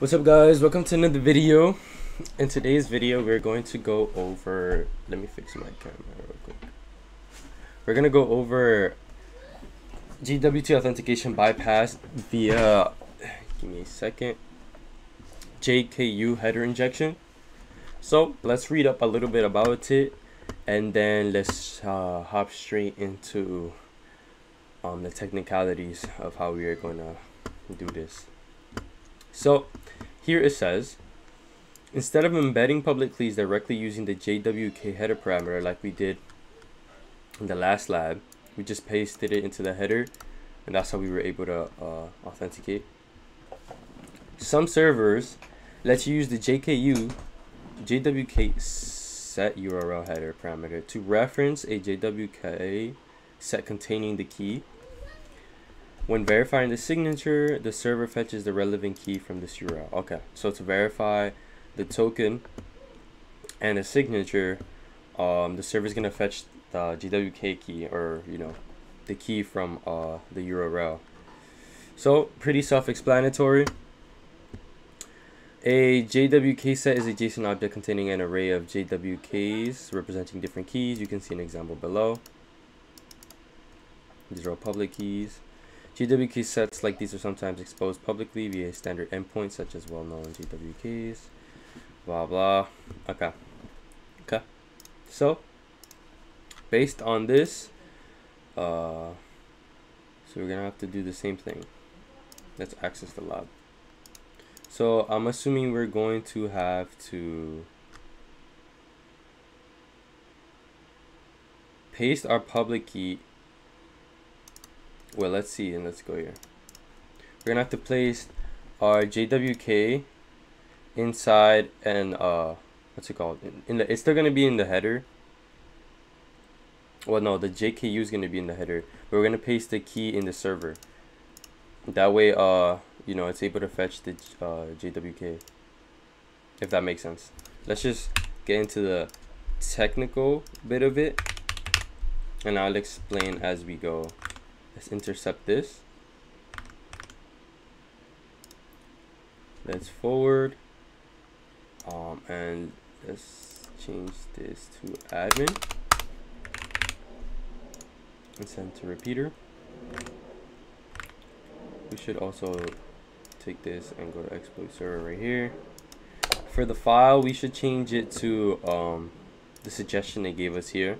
What's up guys, welcome to another video. In today's video, we're going to go over, let me fix my camera real quick. We're gonna go over JWT authentication bypass via, give me a second, JKU header injection. So let's read up a little bit about it and then let's uh, hop straight into um, the technicalities of how we are going to do this. So here it says, instead of embedding public keys directly using the JWK header parameter like we did in the last lab, we just pasted it into the header and that's how we were able to uh, authenticate. Some servers let you use the JKU JWK set URL header parameter to reference a JWK set containing the key when verifying the signature, the server fetches the relevant key from this URL. Okay, so to verify the token and the signature, um, the server is gonna fetch the JWK key or you know the key from uh, the URL. So pretty self-explanatory. A JWK set is a JSON object containing an array of JWKs representing different keys. You can see an example below. These are all public keys. JWK sets like these are sometimes exposed publicly via standard endpoints such as well-known JWKs. Blah blah. Okay. Okay. So based on this, uh, so we're gonna have to do the same thing. Let's access the lab. So I'm assuming we're going to have to paste our public key well let's see and let's go here. We're gonna have to place our JWK inside and uh what's it called? In, in the it's still gonna be in the header. Well no the JKU is gonna be in the header but we're gonna paste the key in the server. That way uh you know it's able to fetch the uh, JWK if that makes sense. Let's just get into the technical bit of it and I'll explain as we go Let's intercept this. Let's forward. Um, and let's change this to admin. And send to repeater. We should also take this and go to exploit server right here. For the file, we should change it to um, the suggestion they gave us here.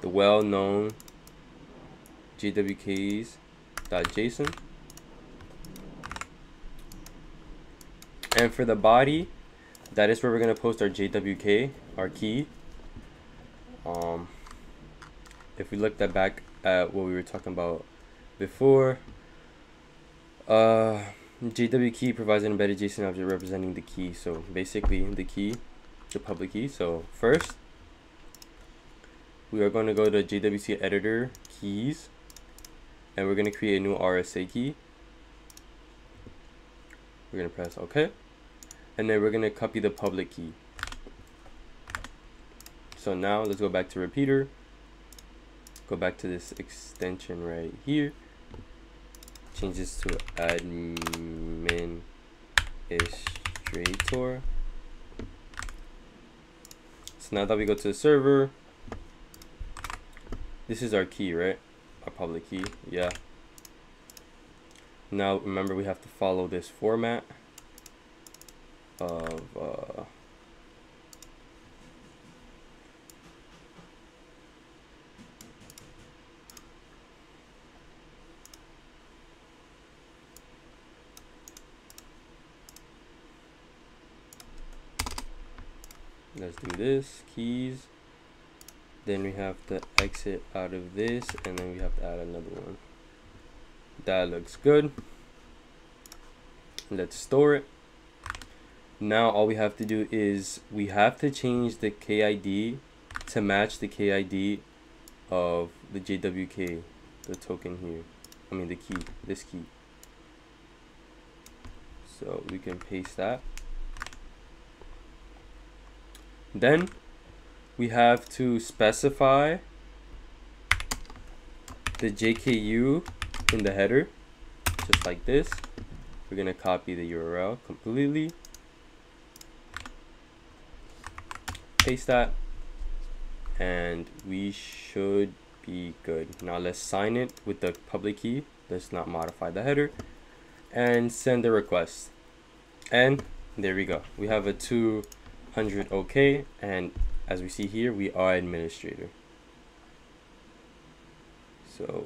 The well-known jwks.json. And for the body, that is where we're going to post our JWK, our key. Um, if we looked at back at what we were talking about before, uh, JW key provides an embedded JSON object representing the key. So basically the key, the public key. So first, we are going to go to JWC editor keys and we're going to create a new RSA key. We're going to press OK. And then we're going to copy the public key. So now let's go back to repeater. Go back to this extension right here. Change this to administrator. So now that we go to the server, this is our key, right? A public key yeah. Now remember we have to follow this format of uh, let's do this keys then we have to exit out of this and then we have to add another one. That looks good. Let's store it. Now all we have to do is we have to change the KID to match the KID of the JWK the token here. I mean the key this key. So we can paste that. Then we have to specify the JKU in the header, just like this. we're gonna copy the URL completely. Paste that. And we should be good. Now let's sign it with the public key. Let's not modify the header. And send the request. And there we go. We have a 200 okay and as we see here we are administrator. So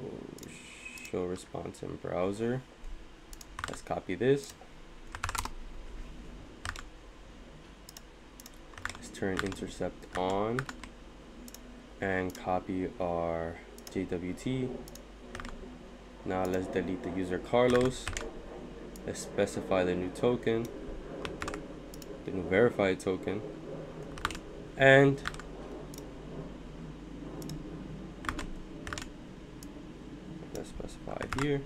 show response in browser. Let's copy this. Let's turn intercept on and copy our JWT now let's delete the user Carlos. Let's specify the new token the new verified token and let's specify here.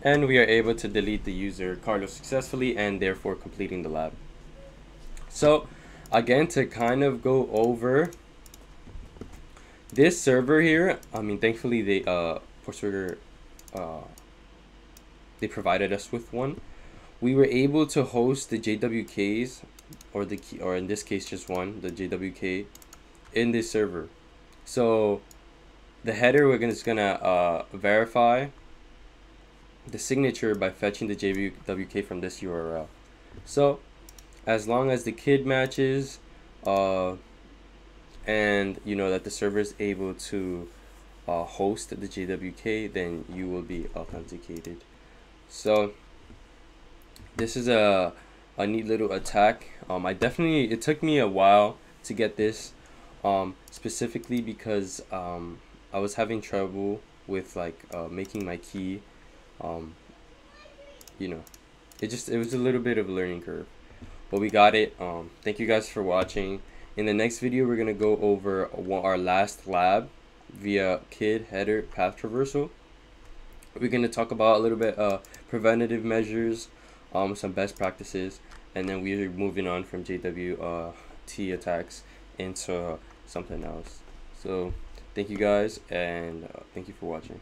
And we are able to delete the user Carlos successfully and therefore completing the lab. So again to kind of go over this server here I mean thankfully they uh Portsugar uh they provided us with one. We were able to host the JWKs or the key, or in this case just one the JWK in this server. So the header we're just gonna uh, verify the signature by fetching the JWK from this URL so as long as the kid matches uh, and you know that the server is able to uh, host the JWK then you will be authenticated. So this is a a neat little attack. Um, I definitely it took me a while to get this, um, specifically because um, I was having trouble with like uh, making my key. Um, you know, it just it was a little bit of a learning curve, but we got it. Um, thank you guys for watching. In the next video, we're gonna go over our last lab via KID header path traversal. We're gonna talk about a little bit uh preventative measures um, some best practices, and then we're moving on from JWT uh, attacks into something else. So thank you guys, and uh, thank you for watching.